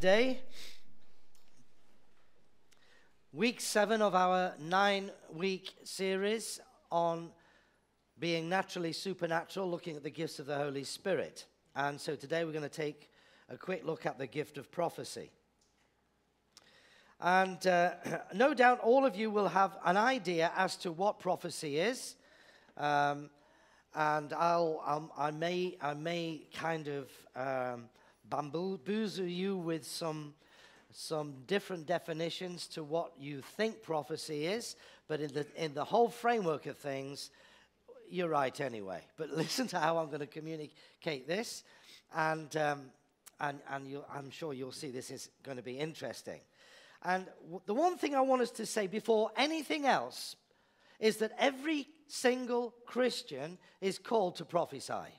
today. Week seven of our nine week series on being naturally supernatural, looking at the gifts of the Holy Spirit. And so today we're going to take a quick look at the gift of prophecy. And uh, no doubt all of you will have an idea as to what prophecy is. Um, and I'll, um, I, may, I may kind of um, bamboozle you with some, some different definitions to what you think prophecy is, but in the, in the whole framework of things, you're right anyway. But listen to how I'm going to communicate this, and, um, and, and I'm sure you'll see this is going to be interesting. And w- the one thing I want us to say before anything else is that every single Christian is called to prophesy.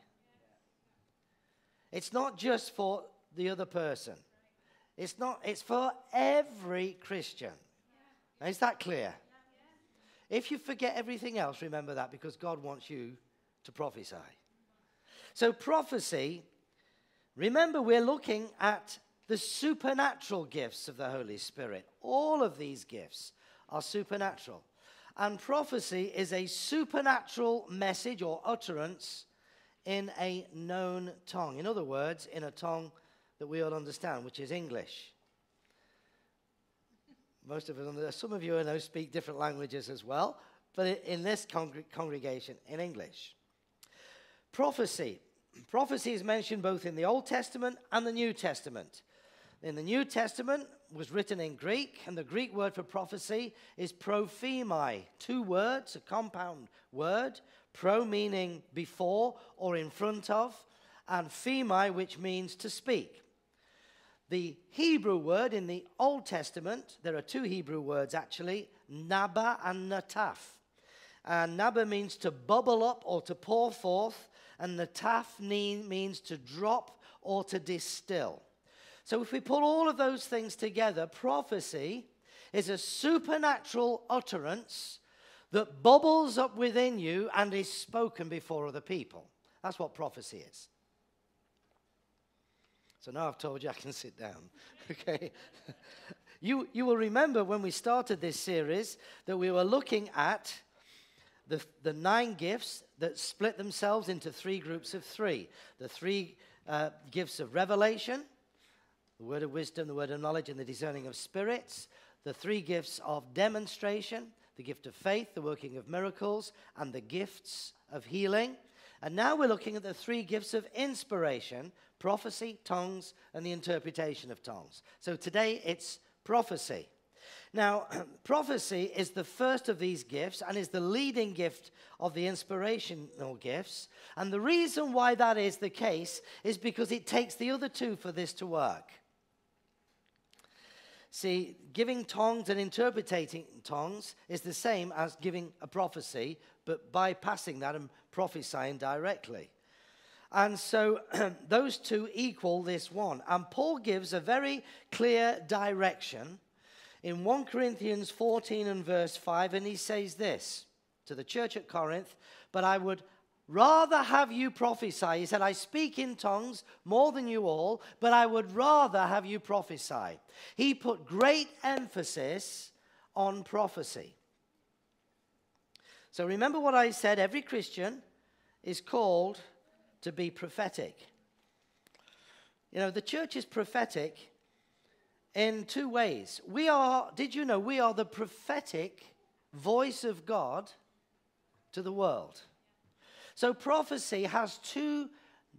It's not just for the other person. It's not, it's for every Christian. Is that clear? If you forget everything else, remember that because God wants you to prophesy. So, prophecy, remember, we're looking at the supernatural gifts of the Holy Spirit. All of these gifts are supernatural. And prophecy is a supernatural message or utterance in a known tongue. In other words, in a tongue that we all understand, which is English. Most of us, some of you I know speak different languages as well, but in this congregation, in English. Prophecy. Prophecy is mentioned both in the Old Testament and the New Testament. In the New Testament was written in Greek, and the Greek word for prophecy is prophemi. Two words, a compound word. Pro meaning before or in front of, and phemi, which means to speak. The Hebrew word in the Old Testament, there are two Hebrew words actually, naba and nataf. And naba means to bubble up or to pour forth, and nataf means to drop or to distill. So if we put all of those things together, prophecy is a supernatural utterance that bubbles up within you and is spoken before other people. That's what prophecy is. So now I've told you I can sit down. okay? you, you will remember when we started this series that we were looking at the, the nine gifts that split themselves into three groups of three the three uh, gifts of revelation, the word of wisdom, the word of knowledge, and the discerning of spirits, the three gifts of demonstration, the gift of faith, the working of miracles, and the gifts of healing. And now we're looking at the three gifts of inspiration prophecy, tongues, and the interpretation of tongues. So today it's prophecy. Now, prophecy is the first of these gifts and is the leading gift of the inspirational gifts. And the reason why that is the case is because it takes the other two for this to work. See, giving tongues and interpreting tongues is the same as giving a prophecy, but bypassing that and prophesying directly. And so those two equal this one. And Paul gives a very clear direction in 1 Corinthians 14 and verse 5, and he says this to the church at Corinth But I would rather have you prophesy. He said, I speak in tongues more than you all, but I would rather have you prophesy. He put great emphasis on prophecy. So remember what I said every Christian is called to be prophetic. You know, the church is prophetic in two ways. We are, did you know, we are the prophetic voice of God to the world. So prophecy has two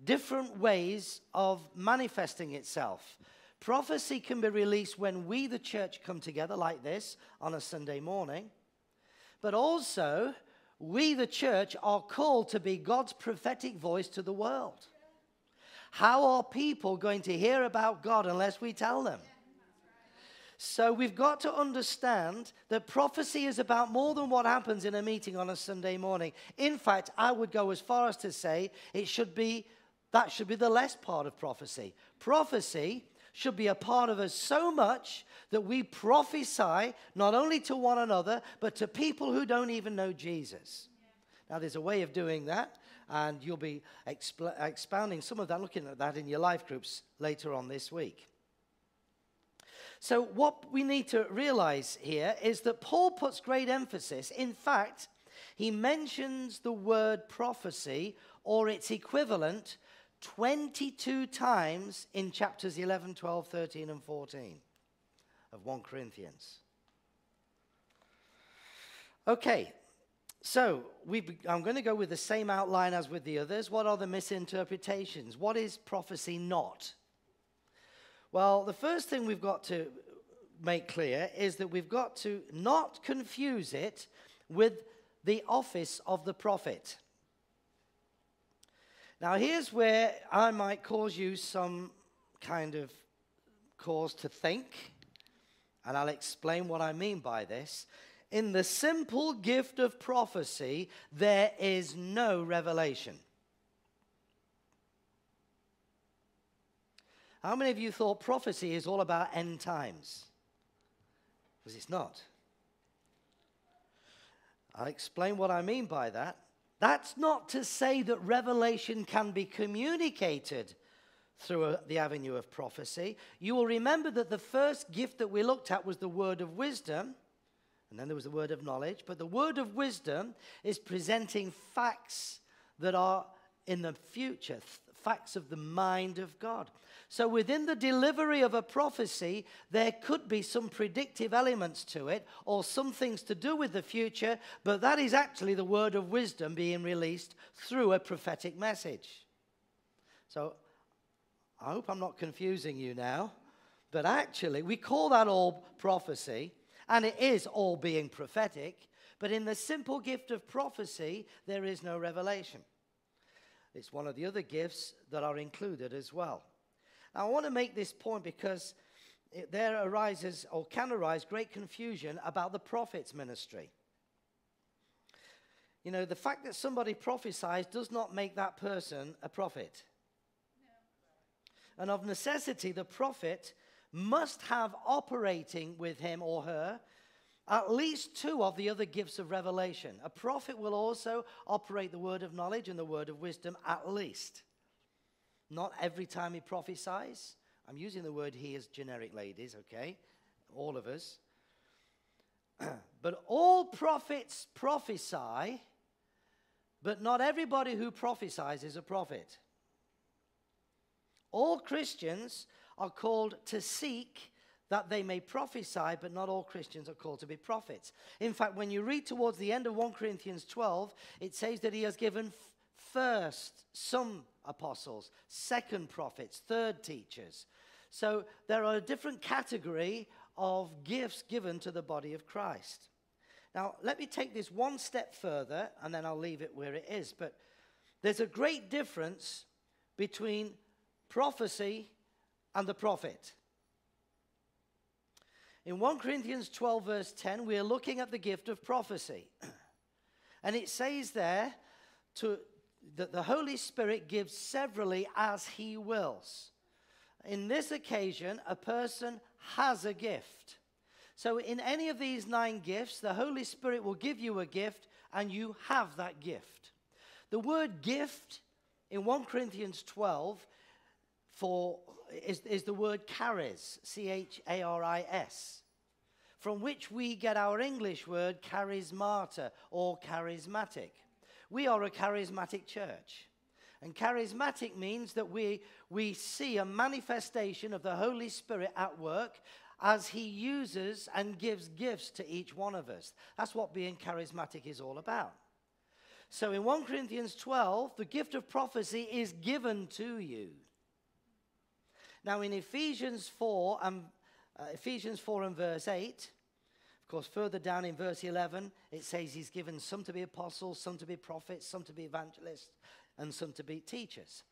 different ways of manifesting itself. Prophecy can be released when we, the church, come together like this on a Sunday morning. But also, we, the church, are called to be God's prophetic voice to the world. How are people going to hear about God unless we tell them? So we've got to understand that prophecy is about more than what happens in a meeting on a Sunday morning. In fact, I would go as far as to say it should be that should be the less part of prophecy. Prophecy should be a part of us so much that we prophesy not only to one another, but to people who don't even know Jesus. Now, there's a way of doing that, and you'll be exp- expounding some of that, looking at that in your life groups later on this week. So, what we need to realize here is that Paul puts great emphasis. In fact, he mentions the word prophecy or its equivalent 22 times in chapters 11, 12, 13, and 14 of 1 Corinthians. Okay, so I'm going to go with the same outline as with the others. What are the misinterpretations? What is prophecy not? Well, the first thing we've got to make clear is that we've got to not confuse it with the office of the prophet. Now, here's where I might cause you some kind of cause to think, and I'll explain what I mean by this. In the simple gift of prophecy, there is no revelation. How many of you thought prophecy is all about end times? Because it's not. I'll explain what I mean by that. That's not to say that revelation can be communicated through a, the avenue of prophecy. You will remember that the first gift that we looked at was the word of wisdom, and then there was the word of knowledge. But the word of wisdom is presenting facts that are in the future, facts of the mind of God. So within the delivery of a prophecy, there could be some predictive elements to it or some things to do with the future, but that is actually the word of wisdom being released through a prophetic message. So I hope I'm not confusing you now, but actually, we call that all prophecy, and it is all being prophetic, but in the simple gift of prophecy, there is no revelation. It's one of the other gifts that are included as well. Now, I want to make this point because it, there arises or can arise great confusion about the prophet's ministry. You know, the fact that somebody prophesies does not make that person a prophet. And of necessity, the prophet must have operating with him or her at least two of the other gifts of revelation. A prophet will also operate the word of knowledge and the word of wisdom, at least. Not every time he prophesies. I'm using the word he as generic, ladies, okay? All of us. but all prophets prophesy, but not everybody who prophesies is a prophet. All Christians are called to seek that they may prophesy, but not all Christians are called to be prophets. In fact, when you read towards the end of 1 Corinthians 12, it says that he has given first some apostles, second prophets, third teachers. So there are a different category of gifts given to the body of Christ. Now, let me take this one step further and then I'll leave it where it is. But there's a great difference between prophecy and the prophet. In 1 Corinthians 12, verse 10, we are looking at the gift of prophecy. and it says there to, that the Holy Spirit gives severally as he wills. In this occasion, a person has a gift. So, in any of these nine gifts, the Holy Spirit will give you a gift and you have that gift. The word gift in 1 Corinthians 12 for, is, is the word charis, C H A R I S, from which we get our English word charismata or charismatic. We are a charismatic church. And charismatic means that we, we see a manifestation of the Holy Spirit at work as He uses and gives gifts to each one of us. That's what being charismatic is all about. So in 1 Corinthians 12, the gift of prophecy is given to you. Now in Ephesians 4 and uh, Ephesians 4 and verse 8, Of course, further down in verse 11, it says he's given some to be apostles, some to be prophets, some to be evangelists, and some to be teachers.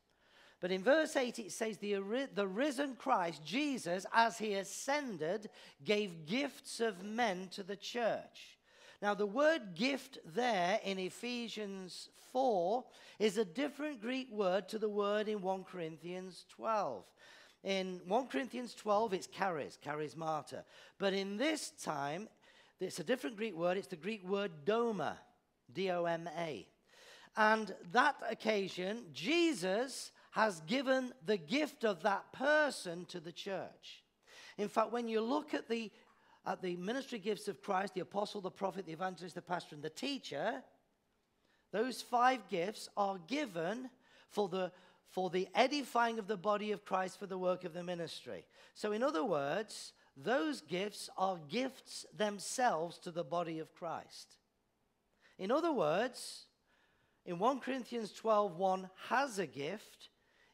But in verse 8, it says, the, the risen Christ, Jesus, as he ascended, gave gifts of men to the church. Now, the word gift there in Ephesians 4 is a different Greek word to the word in 1 Corinthians 12. In 1 Corinthians 12, it's charis, charismata. But in this time, it's a different Greek word. It's the Greek word doma, D O M A. And that occasion, Jesus has given the gift of that person to the church. In fact, when you look at the, at the ministry gifts of Christ, the apostle, the prophet, the evangelist, the pastor, and the teacher, those five gifts are given for the, for the edifying of the body of Christ for the work of the ministry. So, in other words, those gifts are gifts themselves to the body of Christ. In other words, in 1 Corinthians 12, one has a gift.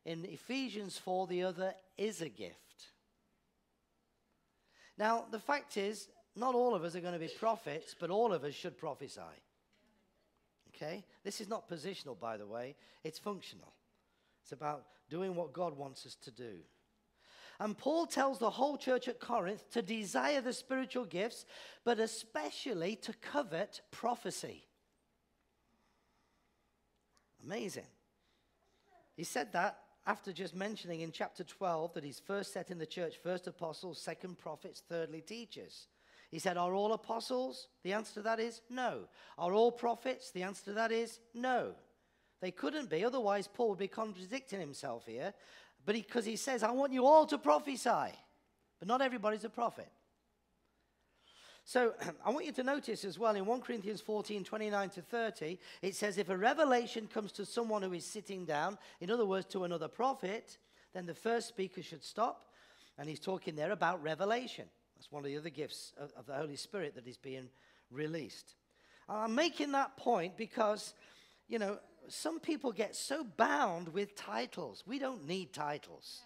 In Ephesians 4, the other is a gift. Now, the fact is, not all of us are going to be prophets, but all of us should prophesy. Okay? This is not positional, by the way, it's functional. It's about doing what God wants us to do. And Paul tells the whole church at Corinth to desire the spiritual gifts, but especially to covet prophecy. Amazing. He said that after just mentioning in chapter 12 that he's first set in the church first apostles, second prophets, thirdly teachers. He said, Are all apostles? The answer to that is no. Are all prophets? The answer to that is no. They couldn't be, otherwise, Paul would be contradicting himself here. But because he, he says, I want you all to prophesy. But not everybody's a prophet. So I want you to notice as well in 1 Corinthians 14 29 to 30, it says, If a revelation comes to someone who is sitting down, in other words, to another prophet, then the first speaker should stop. And he's talking there about revelation. That's one of the other gifts of, of the Holy Spirit that is being released. I'm making that point because, you know, some people get so bound with titles. We don't need titles.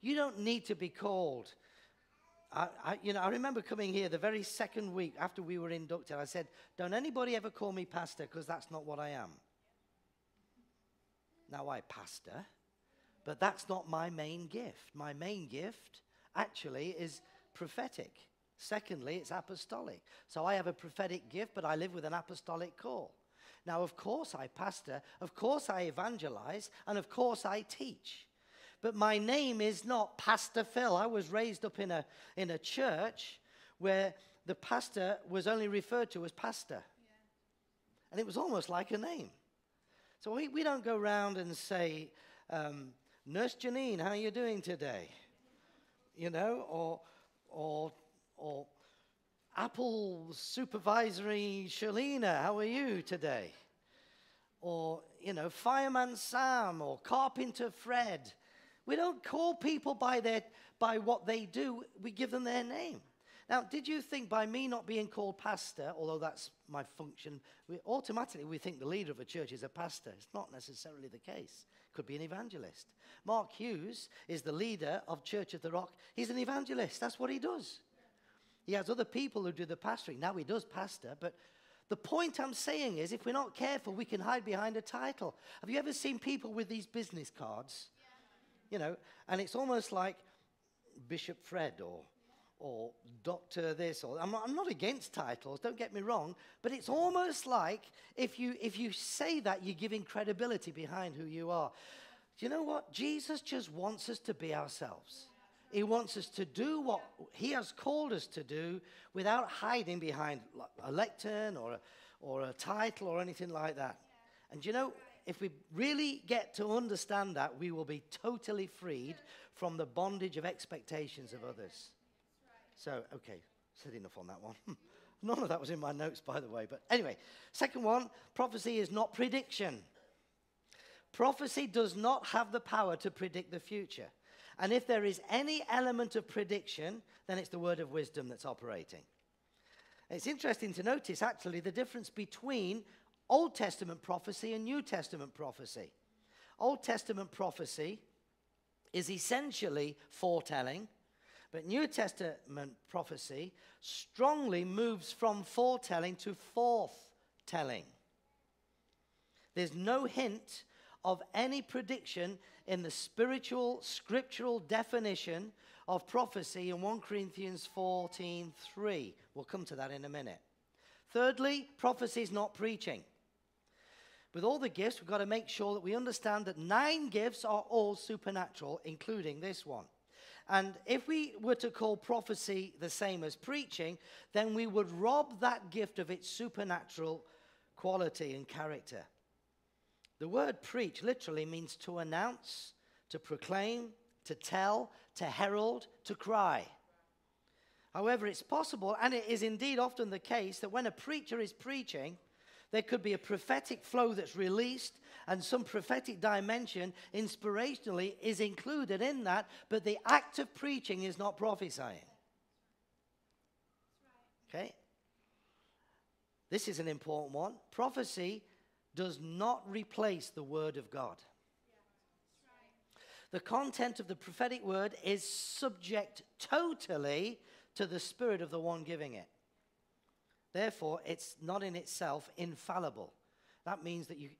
You don't need to be called I, I, you know, I remember coming here the very second week after we were inducted. I said, Don't anybody ever call me pastor because that's not what I am. Now I pastor, but that's not my main gift. My main gift actually is prophetic. Secondly, it's apostolic. So I have a prophetic gift, but I live with an apostolic call. Now, of course, I pastor, of course, I evangelize, and of course, I teach. But my name is not Pastor Phil. I was raised up in a, in a church where the pastor was only referred to as pastor. Yeah. And it was almost like a name. So we, we don't go around and say, um, Nurse Janine, how are you doing today? You know, or, or, or Apple Supervisory Shalina, how are you today? Or, you know, Fireman Sam or Carpenter Fred. We don't call people by, their, by what they do, we give them their name. Now, did you think by me not being called pastor, although that's my function, we, automatically we think the leader of a church is a pastor? It's not necessarily the case. Could be an evangelist. Mark Hughes is the leader of Church of the Rock. He's an evangelist. That's what he does. He has other people who do the pastoring. Now he does pastor, but the point I'm saying is if we're not careful, we can hide behind a title. Have you ever seen people with these business cards? you know, and it's almost like Bishop Fred or or doctor this or I'm not, I'm not against titles don't get me wrong but it's almost like if you if you say that you're giving credibility behind who you are do you know what jesus just wants us to be ourselves he wants us to do what he has called us to do without hiding behind a lectern or a, or a title or anything like that and you know if we really get to understand that, we will be totally freed from the bondage of expectations of others. So, okay, said enough on that one. None of that was in my notes, by the way. But anyway, second one prophecy is not prediction. Prophecy does not have the power to predict the future. And if there is any element of prediction, then it's the word of wisdom that's operating. It's interesting to notice, actually, the difference between Old Testament prophecy and New Testament prophecy. Old Testament prophecy is essentially foretelling, but New Testament prophecy strongly moves from foretelling to forthtelling. There's no hint of any prediction in the spiritual scriptural definition of prophecy in 1 Corinthians 14:3. We'll come to that in a minute. Thirdly, prophecy is not preaching with all the gifts, we've got to make sure that we understand that nine gifts are all supernatural, including this one. And if we were to call prophecy the same as preaching, then we would rob that gift of its supernatural quality and character. The word preach literally means to announce, to proclaim, to tell, to herald, to cry. However, it's possible, and it is indeed often the case, that when a preacher is preaching, there could be a prophetic flow that's released, and some prophetic dimension inspirationally is included in that, but the act of preaching is not prophesying. Okay? This is an important one. Prophecy does not replace the Word of God. The content of the prophetic word is subject totally to the spirit of the one giving it. Therefore, it's not in itself infallible. That means that you,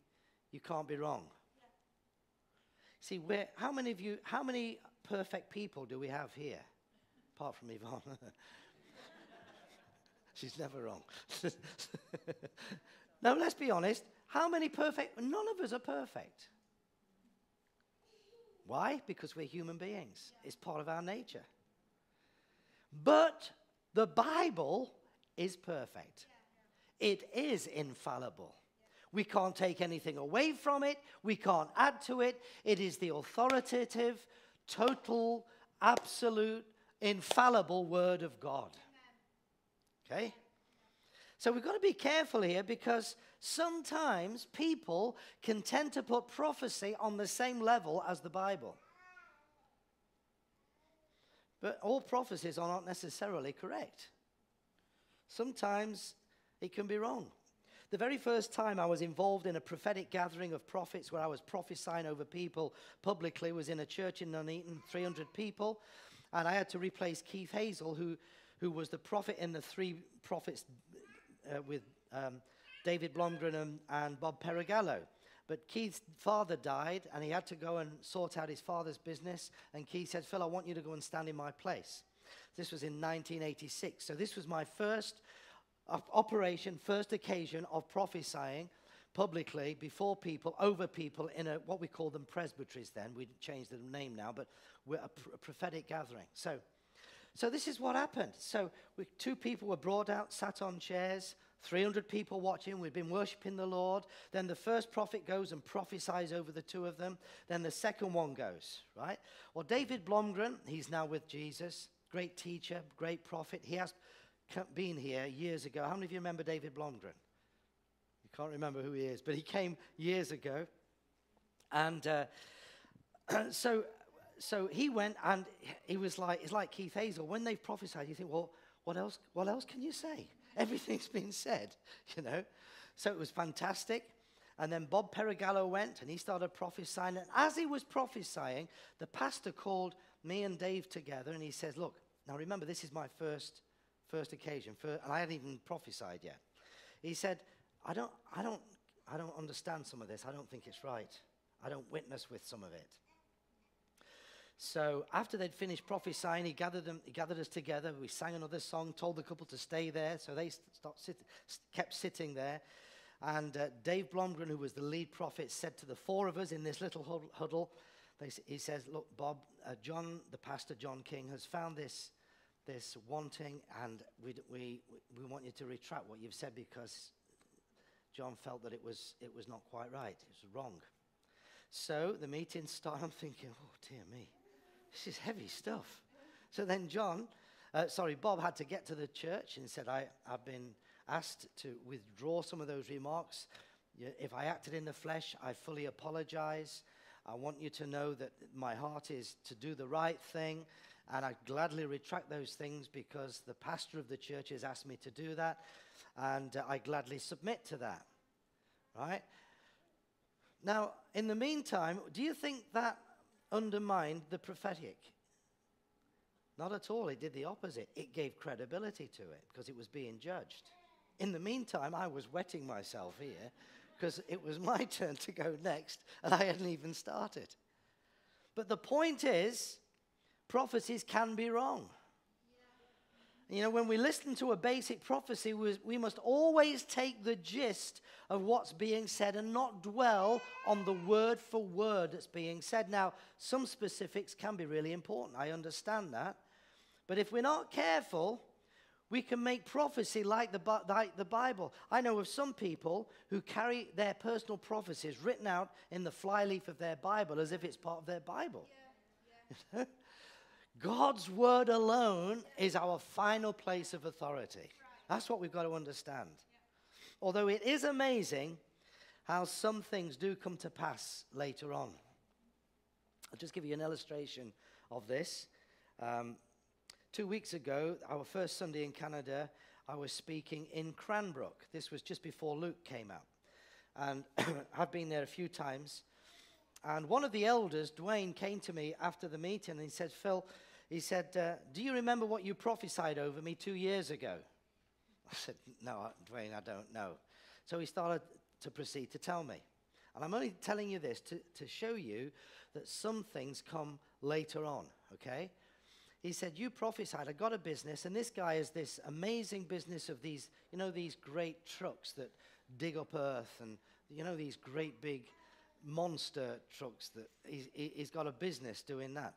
you can't be wrong. Yeah. See, how many of you, how many perfect people do we have here? Apart from Yvonne. She's never wrong. no, let's be honest. How many perfect? None of us are perfect. Why? Because we're human beings. It's part of our nature. But the Bible is perfect, it is infallible. We can't take anything away from it. We can't add to it. It is the authoritative, total, absolute, infallible Word of God. Okay? So we've got to be careful here because sometimes people can tend to put prophecy on the same level as the Bible. But all prophecies are not necessarily correct. Sometimes it can be wrong. The very first time I was involved in a prophetic gathering of prophets where I was prophesying over people publicly was in a church in Nuneaton, 300 people. And I had to replace Keith Hazel, who, who was the prophet in the three prophets uh, with um, David Blomgren and, and Bob Perigallo. But Keith's father died, and he had to go and sort out his father's business. And Keith said, Phil, I want you to go and stand in my place. This was in 1986. So this was my first operation, first occasion of prophesying publicly before people, over people in a, what we call them presbyteries then. We changed the name now, but we're a, pr- a prophetic gathering. So, so this is what happened. So we, two people were brought out, sat on chairs, 300 people watching. We've been worshiping the Lord. Then the first prophet goes and prophesies over the two of them. Then the second one goes, right? Well, David Blomgren, he's now with Jesus. Great teacher, great prophet. He has been here years ago. How many of you remember David Blomgren? You can't remember who he is, but he came years ago. And uh, so, so he went and he was like, it's like Keith Hazel. When they've prophesied, you think, well, what else, what else can you say? Everything's been said, you know. So it was fantastic. And then Bob Perigallo went and he started prophesying. And as he was prophesying, the pastor called me and Dave together and he says, Look, now remember, this is my first, first occasion, for, and I hadn't even prophesied yet. He said, I don't, I, don't, I don't understand some of this. I don't think it's right. I don't witness with some of it. So after they'd finished prophesying, he gathered, them, he gathered us together. We sang another song, told the couple to stay there. So they sit, kept sitting there. And uh, Dave Blomgren, who was the lead prophet, said to the four of us in this little huddle, they, he says, Look, Bob, uh, John, the pastor, John King, has found this, this wanting, and we, we, we want you to retract what you've said because John felt that it was, it was not quite right. It was wrong. So the meeting started. I'm thinking, oh, dear me. This is heavy stuff. So then John, uh, sorry, Bob had to get to the church and said, I, I've been asked to withdraw some of those remarks. If I acted in the flesh, I fully apologize. I want you to know that my heart is to do the right thing, and I gladly retract those things because the pastor of the church has asked me to do that, and uh, I gladly submit to that. Right? Now, in the meantime, do you think that undermined the prophetic. Not at all. It did the opposite. It gave credibility to it because it was being judged. In the meantime, I was wetting myself here because it was my turn to go next and I hadn't even started. But the point is, prophecies can be wrong. You know, when we listen to a basic prophecy, we must always take the gist of what's being said and not dwell on the word for word that's being said. Now, some specifics can be really important. I understand that. But if we're not careful, we can make prophecy like the, like the Bible. I know of some people who carry their personal prophecies written out in the flyleaf of their Bible as if it's part of their Bible. Yeah, yeah. God's word alone is our final place of authority. That's what we've got to understand. Although it is amazing how some things do come to pass later on. I'll just give you an illustration of this. Um, two weeks ago, our first Sunday in Canada, I was speaking in Cranbrook. This was just before Luke came out. And I've been there a few times. And one of the elders, Dwayne, came to me after the meeting and he said, Phil, he said, uh, Do you remember what you prophesied over me two years ago? I said, No, Dwayne, I don't know. So he started to proceed to tell me. And I'm only telling you this to, to show you that some things come later on, okay? He said, You prophesied, I got a business, and this guy has this amazing business of these, you know, these great trucks that dig up earth and, you know, these great big monster trucks that he's, he's got a business doing that.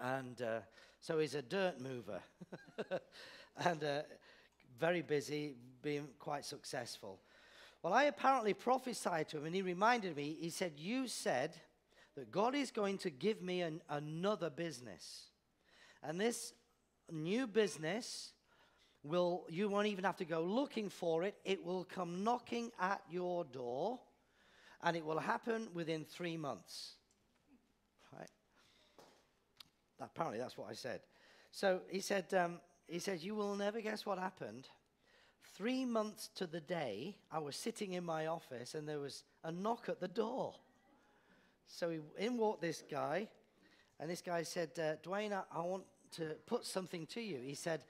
And uh, so he's a dirt mover and uh, very busy, being quite successful. Well, I apparently prophesied to him, and he reminded me, he said, You said that God is going to give me an, another business. And this new business will, you won't even have to go looking for it, it will come knocking at your door, and it will happen within three months. Apparently, that's what I said. So he said, um, he said, You will never guess what happened. Three months to the day, I was sitting in my office and there was a knock at the door. So he, in walked this guy, and this guy said, uh, Dwayne, I, I want to put something to you. He said,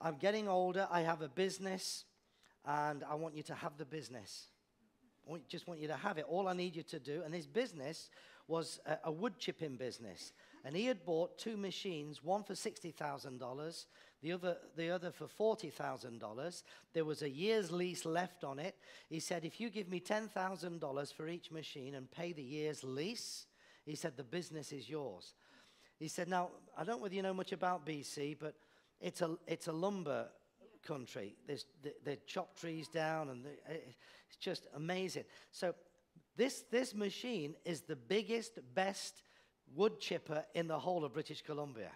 I'm getting older, I have a business, and I want you to have the business. I just want you to have it. All I need you to do, and his business was a, a wood chipping business. And he had bought two machines, one for $60,000, the other, the other for $40,000. There was a year's lease left on it. He said, If you give me $10,000 for each machine and pay the year's lease, he said, the business is yours. He said, Now, I don't know whether you know much about BC, but it's a, it's a lumber country. There's, they, they chop trees down, and they, eh, it's just amazing. So, this, this machine is the biggest, best wood chipper in the whole of British Columbia.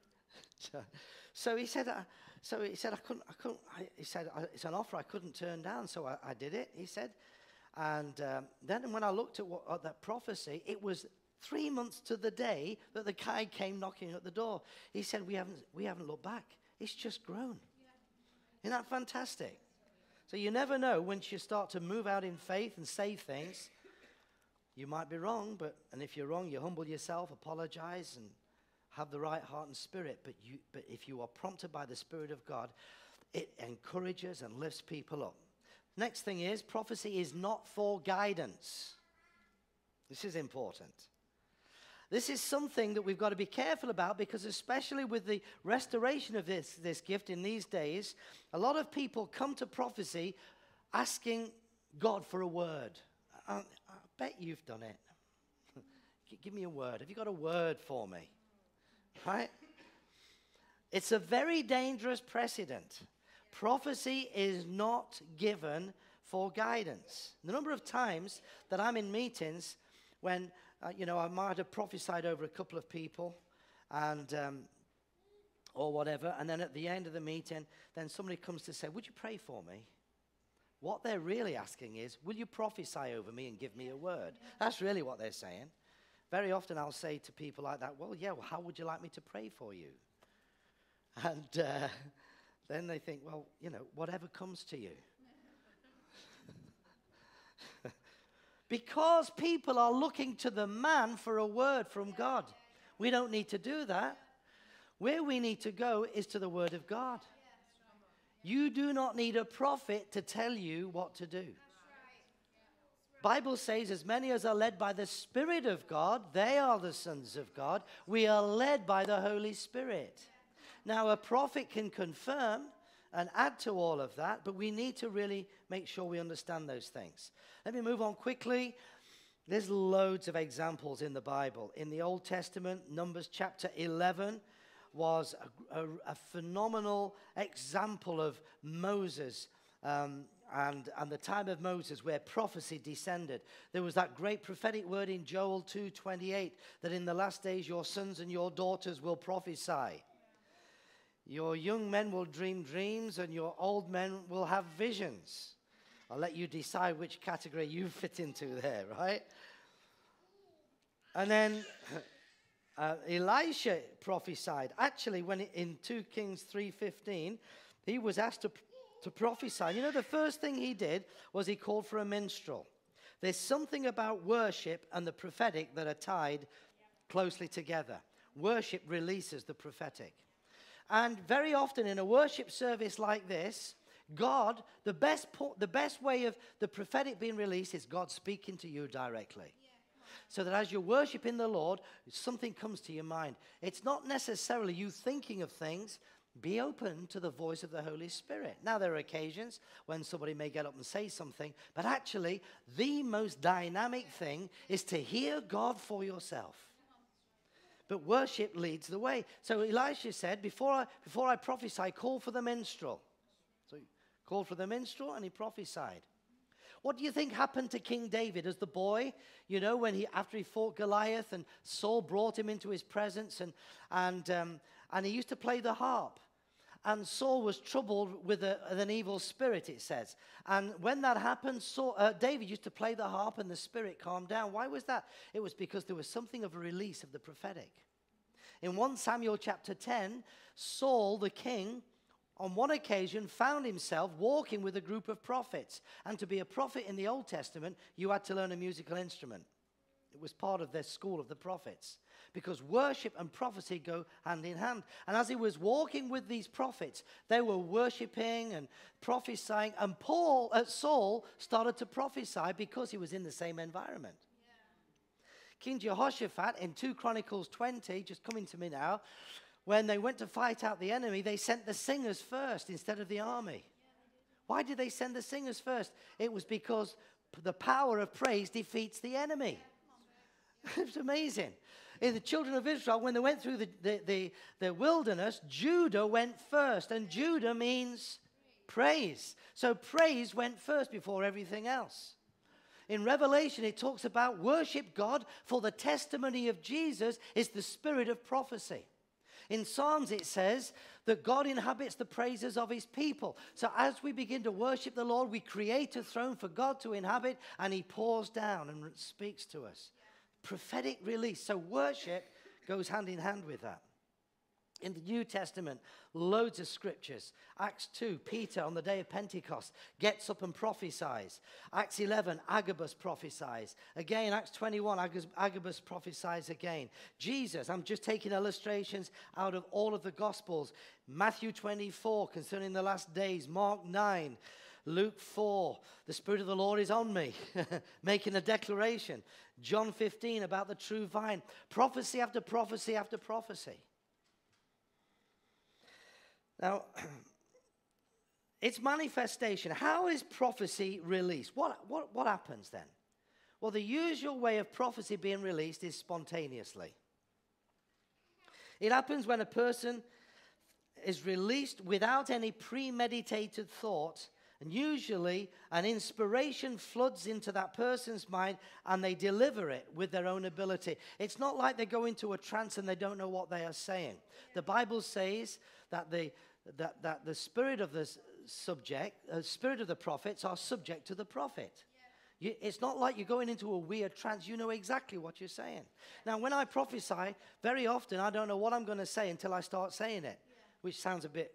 so, so, he said, uh, so he said, I couldn't, I couldn't, I, he said, it's an offer I couldn't turn down, so I, I did it, he said. And um, then when I looked at, what, at that prophecy, it was three months to the day that the guy came knocking at the door. He said, we haven't, we haven't looked back. It's just grown. Yeah. Isn't that fantastic? So you never know once you start to move out in faith and say things, you might be wrong, but and if you're wrong, you humble yourself, apologize, and have the right heart and spirit. But you, but if you are prompted by the Spirit of God, it encourages and lifts people up. Next thing is prophecy is not for guidance. This is important. This is something that we've got to be careful about because, especially with the restoration of this, this gift in these days, a lot of people come to prophecy asking God for a word. Uh, Bet you've done it. Give me a word. Have you got a word for me? Right? It's a very dangerous precedent. Prophecy is not given for guidance. The number of times that I'm in meetings when, uh, you know, I might have prophesied over a couple of people and, um, or whatever, and then at the end of the meeting, then somebody comes to say, Would you pray for me? What they're really asking is, Will you prophesy over me and give me a word? That's really what they're saying. Very often I'll say to people like that, Well, yeah, well, how would you like me to pray for you? And uh, then they think, Well, you know, whatever comes to you. because people are looking to the man for a word from God. We don't need to do that. Where we need to go is to the word of God. You do not need a prophet to tell you what to do. Bible says as many as are led by the spirit of God, they are the sons of God. We are led by the Holy Spirit. Now a prophet can confirm and add to all of that, but we need to really make sure we understand those things. Let me move on quickly. There's loads of examples in the Bible. In the Old Testament, Numbers chapter 11, was a, a, a phenomenal example of Moses. Um, and, and the time of Moses where prophecy descended. There was that great prophetic word in Joel 2:28 that in the last days your sons and your daughters will prophesy. Your young men will dream dreams and your old men will have visions. I'll let you decide which category you fit into there, right? And then uh, Elisha prophesied. Actually, when in 2 Kings 3:15, he was asked to to prophesy. You know, the first thing he did was he called for a minstrel. There's something about worship and the prophetic that are tied closely together. Worship releases the prophetic. And very often in a worship service like this, God, the best, po- the best way of the prophetic being released is God speaking to you directly. So that as you're worshiping the Lord, something comes to your mind. It's not necessarily you thinking of things, be open to the voice of the Holy Spirit. Now, there are occasions when somebody may get up and say something, but actually, the most dynamic thing is to hear God for yourself. But worship leads the way. So Elisha said, Before I, before I prophesy, call for the minstrel. So he called for the minstrel and he prophesied. What do you think happened to King David as the boy? You know, when he after he fought Goliath and Saul brought him into his presence and and um, and he used to play the harp. And Saul was troubled with, a, with an evil spirit, it says. And when that happened, Saul, uh, David used to play the harp and the spirit calmed down. Why was that? It was because there was something of a release of the prophetic. In 1 Samuel chapter 10, Saul, the king, on one occasion found himself walking with a group of prophets. And to be a prophet in the Old Testament, you had to learn a musical instrument. It was part of their school of the prophets because worship and prophecy go hand in hand. And as he was walking with these prophets, they were worshiping and prophesying. And Paul, uh, Saul, started to prophesy because he was in the same environment. King Jehoshaphat in 2 Chronicles 20, just coming to me now, when they went to fight out the enemy, they sent the singers first instead of the army. Why did they send the singers first? It was because the power of praise defeats the enemy. it's amazing in the children of Israel, when they went through the, the, the, the wilderness, Judah went first. And Judah means praise. So praise went first before everything else. In Revelation, it talks about worship God, for the testimony of Jesus is the spirit of prophecy. In Psalms, it says that God inhabits the praises of his people. So as we begin to worship the Lord, we create a throne for God to inhabit, and he pours down and speaks to us prophetic release. So worship goes hand in hand with that. In the New Testament, loads of scriptures. Acts 2, Peter on the day of Pentecost gets up and prophesies. Acts 11, Agabus prophesies. Again, Acts 21, Agabus prophesies again. Jesus, I'm just taking illustrations out of all of the Gospels. Matthew 24, concerning the last days. Mark 9, Luke 4, the Spirit of the Lord is on me, making a declaration. John 15, about the true vine. Prophecy after prophecy after prophecy. Now, its manifestation. How is prophecy released? What, what, what happens then? Well, the usual way of prophecy being released is spontaneously. It happens when a person is released without any premeditated thought and usually, an inspiration floods into that person's mind and they deliver it with their own ability. It's not like they go into a trance and they don't know what they are saying. The Bible says that the, that, that the spirit of the subject, uh, spirit of the prophets are subject to the prophet. You, it's not like you're going into a weird trance. You know exactly what you're saying. Now, when I prophesy, very often I don't know what I'm going to say until I start saying it, which sounds a bit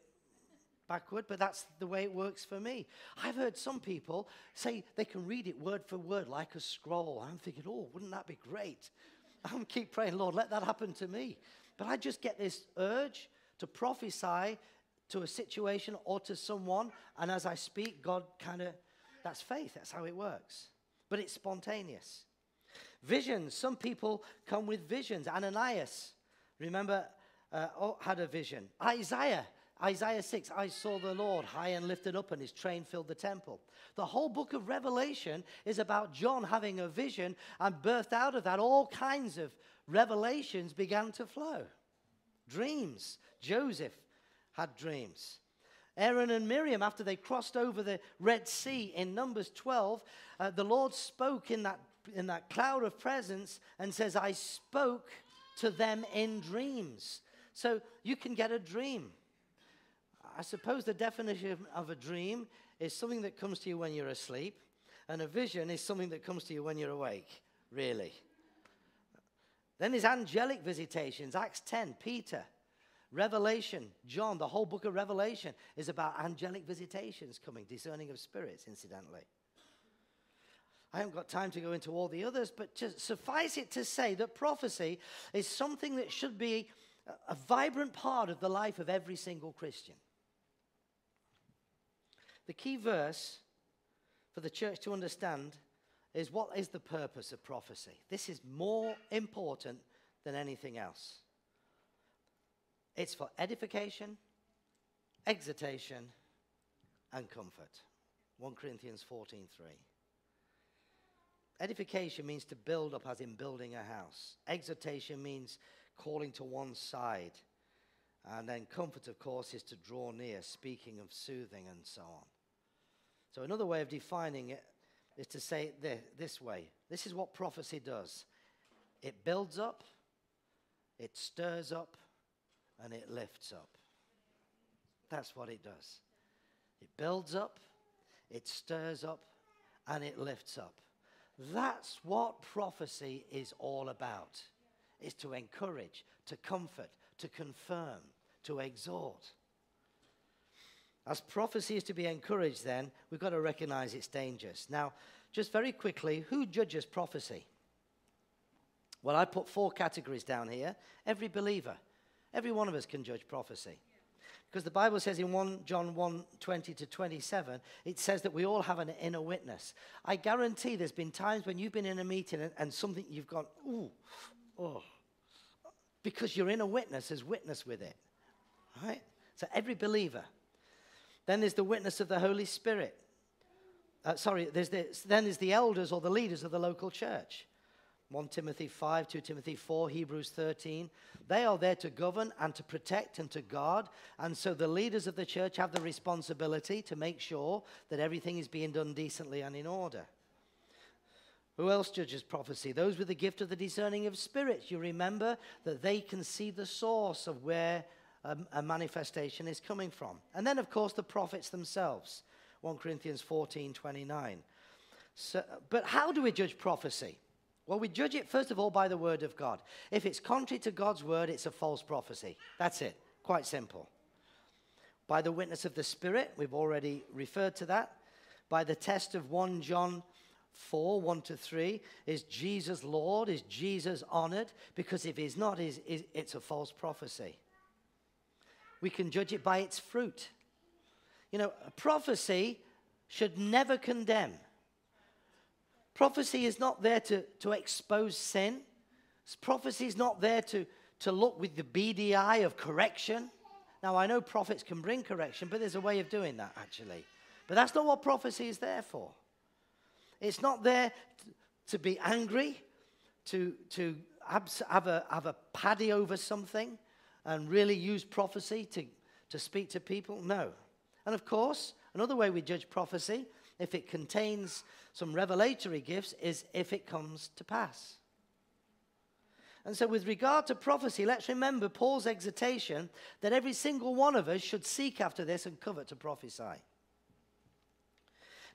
backward, but that's the way it works for me. I've heard some people say they can read it word for word like a scroll. I'm thinking, oh, wouldn't that be great? I'm keep praying, Lord, let that happen to me. But I just get this urge to prophesy to a situation or to someone, and as I speak, God kind of, that's faith, that's how it works. But it's spontaneous. Visions, some people come with visions. Ananias, remember, uh, oh, had a vision. Isaiah Isaiah 6, I saw the Lord high and lifted up, and his train filled the temple. The whole book of Revelation is about John having a vision, and birthed out of that, all kinds of revelations began to flow. Dreams. Joseph had dreams. Aaron and Miriam, after they crossed over the Red Sea in Numbers 12, uh, the Lord spoke in that, in that cloud of presence and says, I spoke to them in dreams. So you can get a dream. I suppose the definition of a dream is something that comes to you when you're asleep, and a vision is something that comes to you when you're awake, really. Then there's angelic visitations, Acts 10, Peter. Revelation, John, the whole book of Revelation is about angelic visitations coming, discerning of spirits, incidentally. I haven't got time to go into all the others, but suffice it to say that prophecy is something that should be a vibrant part of the life of every single Christian. The key verse for the church to understand is what is the purpose of prophecy? This is more important than anything else. It's for edification, exhortation, and comfort. 1 Corinthians 14:3. Edification means to build up, as in building a house. Exhortation means calling to one side. And then comfort, of course, is to draw near, speaking of soothing and so on. So, another way of defining it is to say it this way this is what prophecy does it builds up, it stirs up, and it lifts up. That's what it does. It builds up, it stirs up, and it lifts up. That's what prophecy is all about. Is to encourage, to comfort, to confirm, to exhort. As prophecy is to be encouraged, then, we've got to recognize its dangers. Now, just very quickly, who judges prophecy? Well, I put four categories down here. Every believer, every one of us can judge prophecy. Because the Bible says in 1 John 1 20 to 27, it says that we all have an inner witness. I guarantee there's been times when you've been in a meeting and, and something you've gone, ooh, oh, because your inner witness has witnessed with it. Right? So every believer. Then there's the witness of the Holy Spirit. Uh, sorry, there's the, then there's the elders or the leaders of the local church. 1 Timothy 5, 2 Timothy 4, Hebrews 13. They are there to govern and to protect and to guard. And so the leaders of the church have the responsibility to make sure that everything is being done decently and in order. Who else judges prophecy? Those with the gift of the discerning of spirits. You remember that they can see the source of where a, a manifestation is coming from. And then, of course, the prophets themselves. 1 Corinthians 14, 29. So, but how do we judge prophecy? Well, we judge it, first of all, by the word of God. If it's contrary to God's word, it's a false prophecy. That's it. Quite simple. By the witness of the Spirit, we've already referred to that. By the test of 1 John 4 1 to 3, is Jesus Lord? Is Jesus honored? Because if he's not, it's a false prophecy. We can judge it by its fruit. You know, a prophecy should never condemn. Prophecy is not there to, to expose sin. Prophecy is not there to, to look with the beady eye of correction. Now, I know prophets can bring correction, but there's a way of doing that, actually. But that's not what prophecy is there for. It's not there to, be angry, to, to have, a, have a paddy over something and really use prophecy to, to speak to people. No. And of course, another way we judge prophecy if it contains some revelatory gifts, is if it comes to pass. And so, with regard to prophecy, let's remember Paul's exhortation that every single one of us should seek after this and covet to prophesy.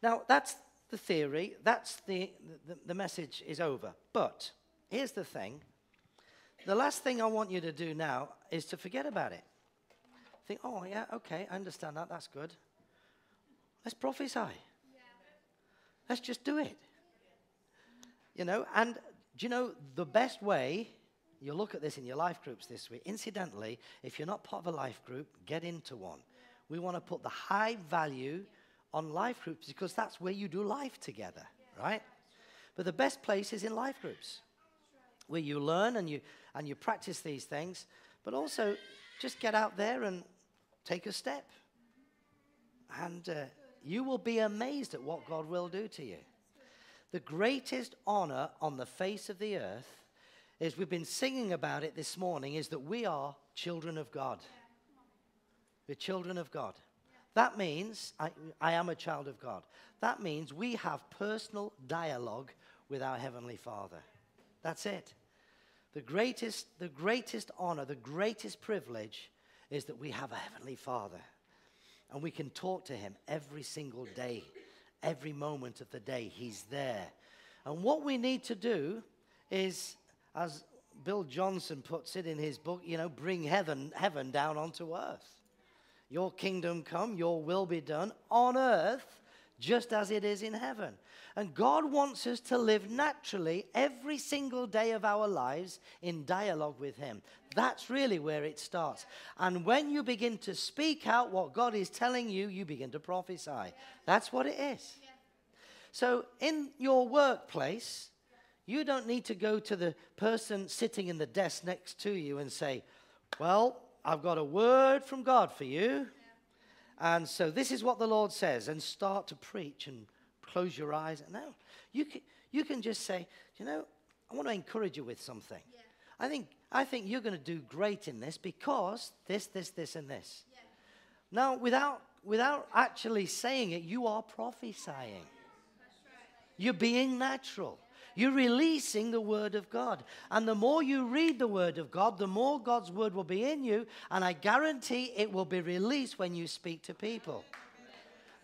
Now, that's the theory, that's the, the, the message is over. But here's the thing the last thing I want you to do now is to forget about it. Think, oh, yeah, okay, I understand that, that's good. Let's prophesy. Let's just do it. You know, and do you know the best way? You look at this in your life groups this week. Incidentally, if you're not part of a life group, get into one. We want to put the high value on life groups because that's where you do life together, right? But the best place is in life groups where you learn and you, and you practice these things, but also just get out there and take a step. And uh, you will be amazed at what God will do to you. The greatest honor on the face of the earth is we've been singing about it this morning is that we are children of God. We're children of God. That means I, I am a child of God. That means we have personal dialogue with our Heavenly Father. That's it. The greatest, the greatest honor, the greatest privilege is that we have a Heavenly Father. And we can talk to Him every single day, every moment of the day. He's there. And what we need to do is, as Bill Johnson puts it in his book, you know, bring heaven, heaven down onto earth. Your kingdom come, your will be done on earth just as it is in heaven. And God wants us to live naturally every single day of our lives in dialogue with Him. That's really where it starts. And when you begin to speak out what God is telling you, you begin to prophesy. That's what it is. So in your workplace, you don't need to go to the person sitting in the desk next to you and say, Well, I've got a word from God for you. And so this is what the Lord says, and start to preach and close your eyes. No, you can, you can just say, you know, I want to encourage you with something. Yeah. I think I think you're going to do great in this because this, this, this, and this. Yeah. Now, without without actually saying it, you are prophesying. Right. You're being natural. You're releasing the Word of God. And the more you read the Word of God, the more God's Word will be in you. And I guarantee it will be released when you speak to people.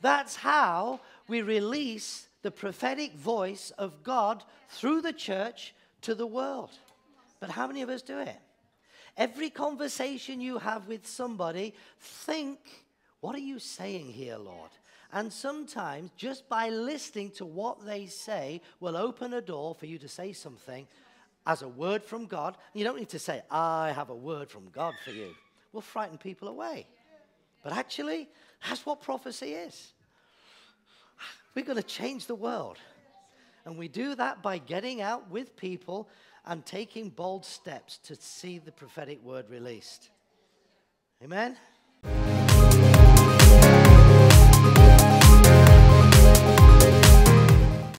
That's how we release the prophetic voice of God through the church to the world. But how many of us do it? Every conversation you have with somebody, think, what are you saying here, Lord? And sometimes just by listening to what they say will open a door for you to say something as a word from God. You don't need to say, I have a word from God for you. We'll frighten people away. But actually, that's what prophecy is. We're going to change the world. And we do that by getting out with people and taking bold steps to see the prophetic word released. Amen?